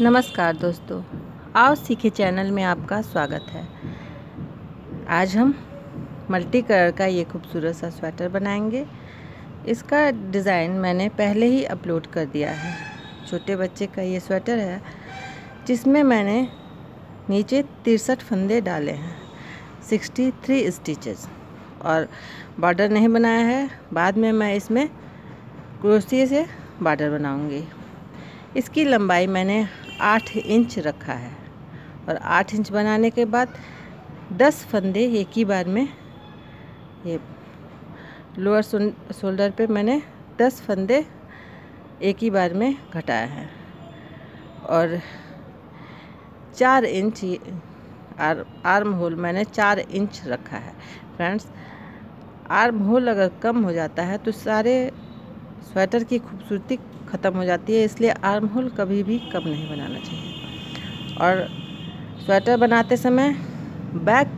नमस्कार दोस्तों, आओ सीखे चैनल में आपका स्वागत है। आज हम मल्टी कलर का ये खूबसूरत सा स्वेटर बनाएँगे। इसका डिज़ाइन मैंने पहले ही अपलोड कर दिया है। छोटे बच्चे का ये स्वेटर है, जिसमें मैंने नीचे तिरसठ फंदे डाले हैं, सिक्सटी थ्री स्टिचेस। और बॉर्डर नहीं बनाया है, बाद में मैं इसमें क्रोशिया से बॉर्डर बनाऊँगी। इसकी लंबाई मैंने आठ इंच रखा है और आठ इंच बनाने के बाद दस फंदे एक ही बार में ये लोअर शोल्डर पे मैंने दस फंदे एक ही बार में घटाया है और चार इंच आर, आर्म होल मैंने चार इंच रखा है। फ्रेंड्स, आर्म होल अगर कम हो जाता है तो सारे स्वेटर की खूबसूरती ख़त्म हो जाती है इसलिए आर्म होल कभी भी कम नहीं बनाना चाहिए। और स्वेटर बनाते समय बैक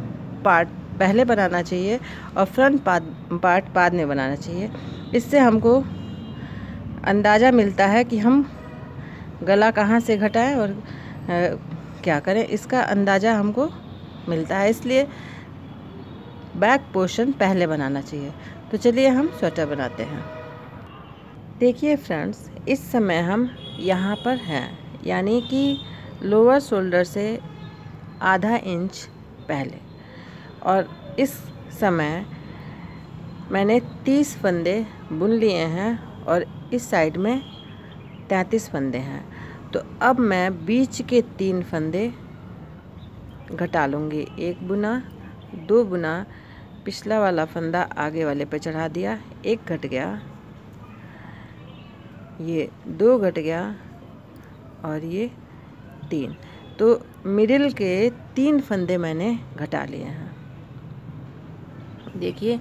पार्ट पहले बनाना चाहिए और फ्रंट पार्ट बाद में बनाना चाहिए। इससे हमको अंदाज़ा मिलता है कि हम गला कहाँ से घटाएँ और आ, क्या करें इसका अंदाज़ा हमको मिलता है। इसलिए बैक पोर्शन पहले बनाना चाहिए। तो चलिए हम स्वेटर बनाते हैं। देखिए फ्रेंड्स, इस समय हम यहाँ पर हैं, यानी कि लोअर शोल्डर से आधा इंच पहले। और इस समय मैंने तीस फंदे बुन लिए हैं और इस साइड में तैंतीस फंदे हैं। तो अब मैं बीच के तीन फंदे घटा लूँगी। एक बुना, दो बुना, पिछला वाला फंदा आगे वाले पर चढ़ा दिया, एक घट गया। ये दो घट गया और ये तीन। तो मिडिल के तीन फंदे मैंने घटा लिए हैं। देखिए,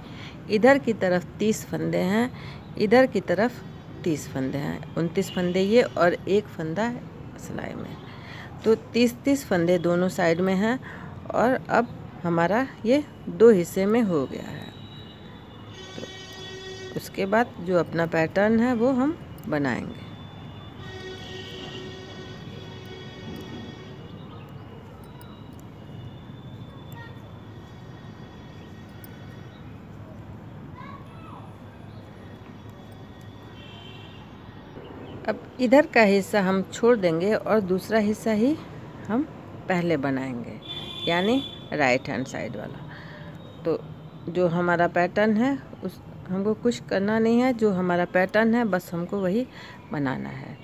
इधर की तरफ़ तीस फंदे हैं, इधर की तरफ़ तीस फंदे हैं। उनतीस फंदे ये और एक फंदा सिलाई में। तो तीस तीस फंदे दोनों साइड में हैं और अब हमारा ये दो हिस्से में हो गया है। तो उसके बाद जो अपना पैटर्न है वो हम बनाएँगे। अब इधर का हिस्सा हम छोड़ देंगे और दूसरा हिस्सा ही हम पहले बनाएँगे, यानी राइट हैंड साइड वाला। तो जो हमारा पैटर्न है, उस हमको कुछ करना नहीं है, जो हमारा पैटर्न है, बस हमको वही बनाना है।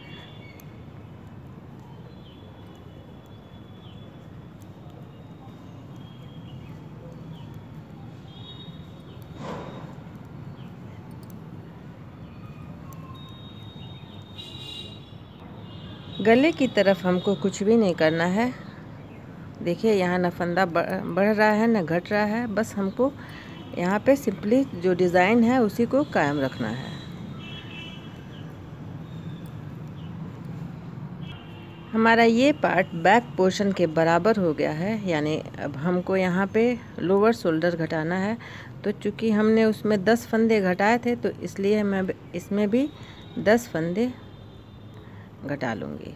गले की तरफ़ हमको कुछ भी नहीं करना है। देखिए, यहाँ न फंदा बढ़ रहा है, न घट रहा है, बस हमको यहाँ पे सिंपली जो डिज़ाइन है, उसी को कायम रखना है। हमारा ये पार्ट बैक पोर्शन के बराबर हो गया है, यानी अब हमको यहाँ पे लोअर शोल्डर घटाना है। तो चूँकि हमने उसमें दस फंदे घटाए थे तो इसलिए मैं इसमें भी दस फंदे घटा लूँगी।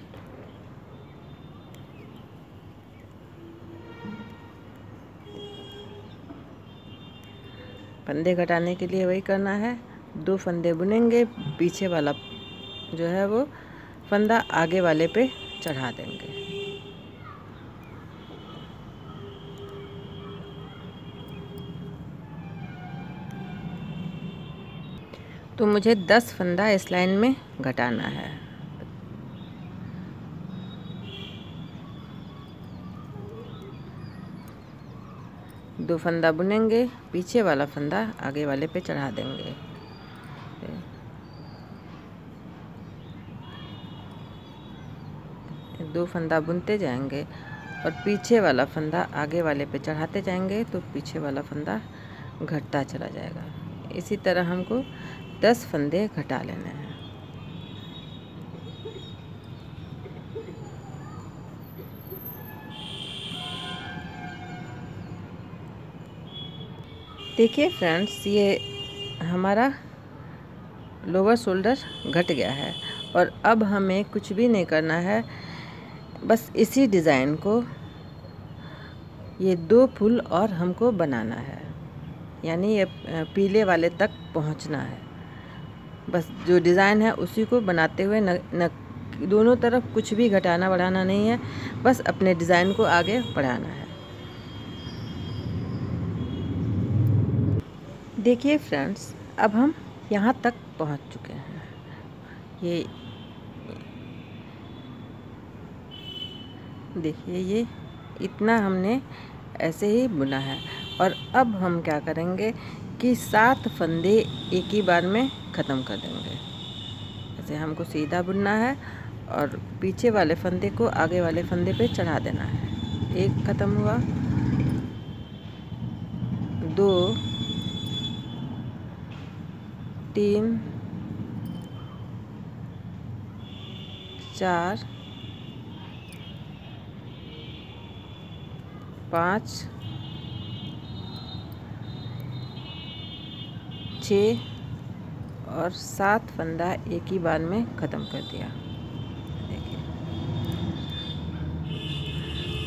फंदे घटाने के लिए वही करना है। दो फंदे बुनेंगे, पीछे वाला जो है वो फंदा आगे वाले पे चढ़ा देंगे। तो मुझे दस फंदा इस लाइन में घटाना है। दो फंदा बुनेंगे, पीछे वाला फंदा आगे वाले पे चढ़ा देंगे। दो फंदा बुनते जाएँगे और पीछे वाला फंदा आगे वाले पे चढ़ाते जाएँगे तो पीछे वाला फंदा घटता चला जाएगा। इसी तरह हमको दस फंदे घटा लेने हैं। देखिए फ्रेंड्स ये हमारा लोअर शोल्डर घट गया है और अब हमें कुछ भी नहीं करना है। बस इसी डिज़ाइन को ये दो फूल और हमको बनाना है। यानी ये पीले वाले तक पहुँचना है। बस जो डिज़ाइन है उसी को बनाते हुए न, न दोनों तरफ़ कुछ भी घटाना बढ़ाना नहीं है। बस अपने डिज़ाइन को आगे बढ़ाना है। देखिए फ्रेंड्स अब हम यहाँ तक पहुँच चुके हैं। ये देखिए, ये इतना हमने ऐसे ही बुना है। और अब हम क्या करेंगे कि सात फंदे एक ही बार में ख़त्म कर देंगे। ऐसे हमको सीधा बुनना है और पीछे वाले फंदे को आगे वाले फंदे पे चढ़ा देना है। एक ख़त्म हुआ। दो तीन, चार, पाँच, छ और सात फंदा एक ही बार में ख़त्म कर दिया। देखिए।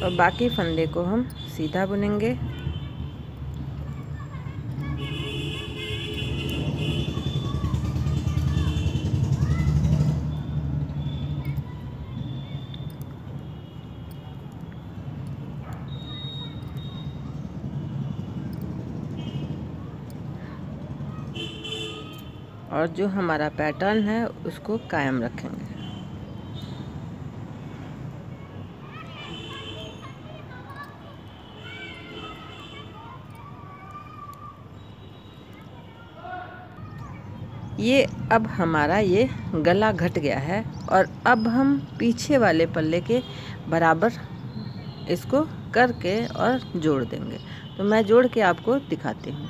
और बाकी फंदे को हम सीधा बुनेंगे। और जो हमारा पैटर्न है, उसको कायम रखेंगे। ये अब हमारा ये गला घट गया है और अब हम पीछे वाले पल्ले के बराबर इसको करके और जोड़ देंगे। तो मैं जोड़ के आपको दिखाती हूँ।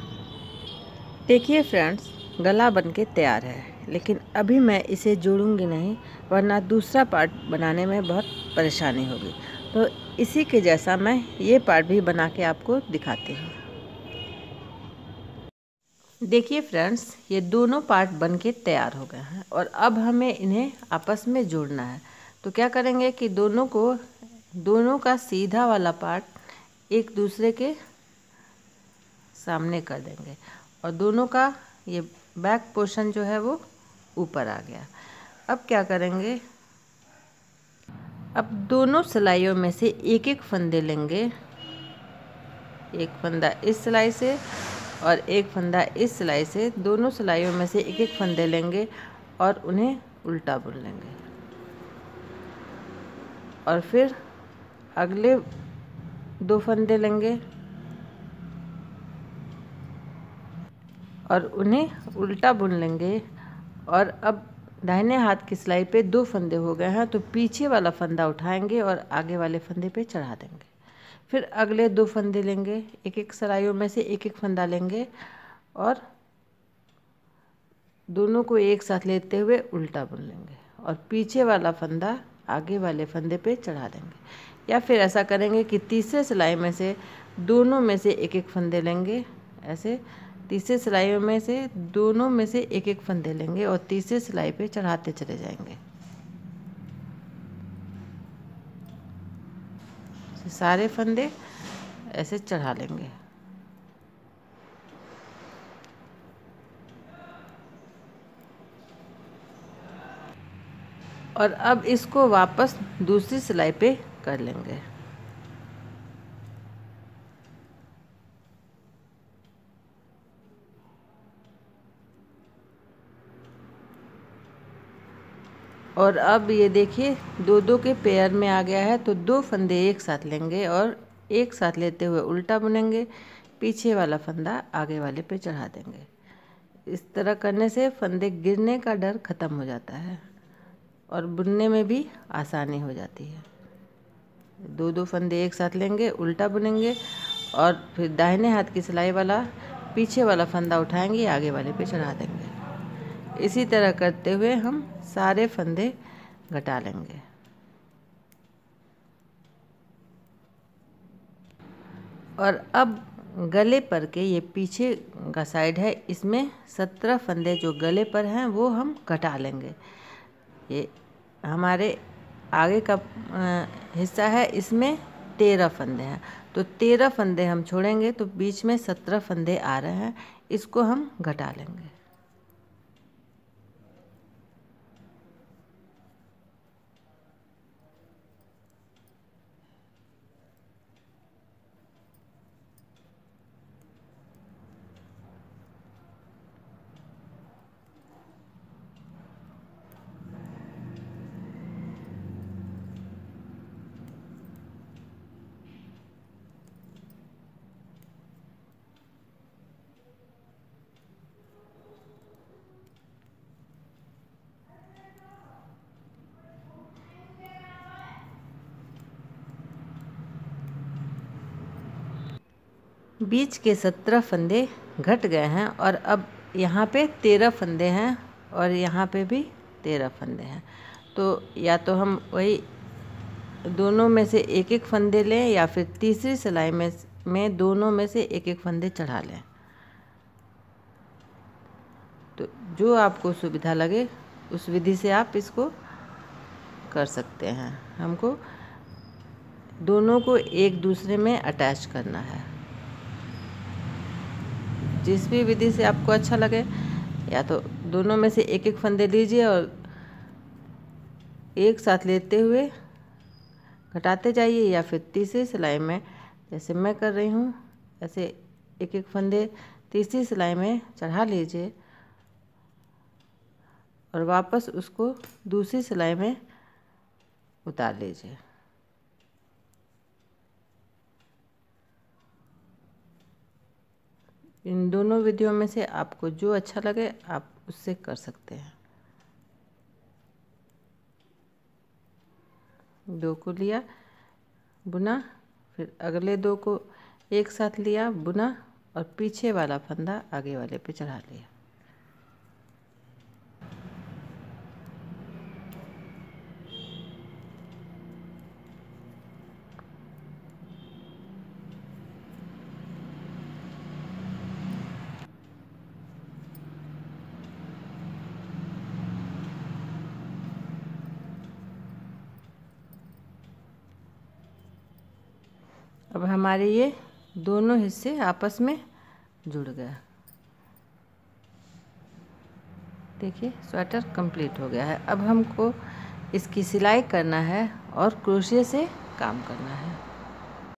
देखिए फ्रेंड्स गला बन के तैयार है, लेकिन अभी मैं इसे जोड़ूँगी नहीं, वरना दूसरा पार्ट बनाने में बहुत परेशानी होगी। तो इसी के जैसा मैं ये पार्ट भी बना के आपको दिखाती हूँ। देखिए फ्रेंड्स, ये दोनों पार्ट बन के तैयार हो गए हैं और अब हमें इन्हें आपस में जोड़ना है। तो क्या करेंगे कि दोनों को, दोनों का सीधा वाला पार्ट एक दूसरे के सामने कर देंगे और दोनों का ये बैक पोर्शन जो है वो ऊपर आ गया। अब क्या करेंगे? अब दोनों सिलाइयों में से एक एक फंदे लेंगे। एक फंदा इस सिलाई से और एक फंदा इस सिलाई से। दोनों सिलाइयों में से एक एक फंदे लेंगे और उन्हें उल्टा बुन लेंगे। और फिर अगले दो फंदे लेंगे। और उन्हें उल्टा बुन लेंगे। और अब दाहिने हाथ की सिलाई पे दो फंदे हो गए हैं तो पीछे वाला फंदा उठाएँगे और आगे वाले फंदे पे चढ़ा देंगे। फिर अगले दो फंदे लेंगे एक एक सिलाइयों में से एक एक फंदा लेंगे और दोनों को एक साथ लेते हुए उल्टा बुन लेंगे और पीछे वाला फंदा आगे वाले फंदे पे चढ़ा देंगे। या फिर ऐसा करेंगे कि तीसरे सिलाई में से दोनों में से एक एक फंदे लेंगे, ऐसे तीसरे सिलाई में से दोनों में से एक एक फंदे लेंगे और तीसरे सिलाई पे चढ़ाते चले जाएँगे। सारे फंदे ऐसे चढ़ा लेंगे। और अब इसको वापस दूसरी सिलाई पे कर लेंगे। और अब ये देखिए दो दो के पेयर में आ गया है तो दो फंदे एक साथ लेंगे और एक साथ लेते हुए उल्टा बुनेंगे, पीछे वाला फंदा आगे वाले पे चढ़ा देंगे। इस तरह करने से फंदे गिरने का डर ख़त्म हो जाता है और बुनने में भी आसानी हो जाती है। दो दो फंदे एक साथ लेंगे, उल्टा बुनेंगे और फिर दाहिने हाथ की सिलाई वाला, पीछे वाला फंदा उठाएँगे, आगे वाले पे चढ़ा देंगे। इसी तरह करते हुए हम सारे फंदे घटा लेंगे। और अब गले पर के ये पीछे का साइड है, इसमें सत्रह फंदे जो गले पर हैं, वो हम घटा लेंगे। ये हमारे आगे का हिस्सा है, इसमें तेरह फंदे हैं। तो तेरह फंदे हम छोड़ेंगे तो बीच में सत्रह फंदे आ रहे हैं, इसको हम घटा लेंगे। बीच के सत्रह फंदे घट गए हैं और अब यहाँ पे तेरह फंदे हैं और यहाँ पे भी तेरह फंदे हैं। तो या तो हम वही दोनों में से एक एक फंदे लें या फिर तीसरी सिलाई में में दोनों में से एक एक फंदे चढ़ा लें। तो जो आपको सुविधा लगे, उस विधि से आप इसको कर सकते हैं। हमको दोनों को एक दूसरे में अटैच करना है। जिस भी विधि से आपको अच्छा लगे, या तो दोनों में से एक एक फंदे लीजिए और एक साथ लेते हुए घटाते जाइए, या फिर तीसरी सिलाई में, जैसे मैं कर रही हूँ, ऐसे एक एक फंदे तीसरी सिलाई में चढ़ा लीजिए और वापस उसको दूसरी सिलाई में उतार लीजिए। इन दोनों विधियों में से आपको जो अच्छा लगे, आप उससे कर सकते हैं। दो को लिया, बुना, फिर अगले दो को एक साथ लिया, बुना और पीछे वाला फंदा आगे वाले पे चढ़ा लिया। अब हमारे ये दोनों हिस्से आपस में जुड़ गया देखिए स्वेटर कंप्लीट हो गया है। अब हमको इसकी सिलाई करना है और क्रोशिया से काम करना है।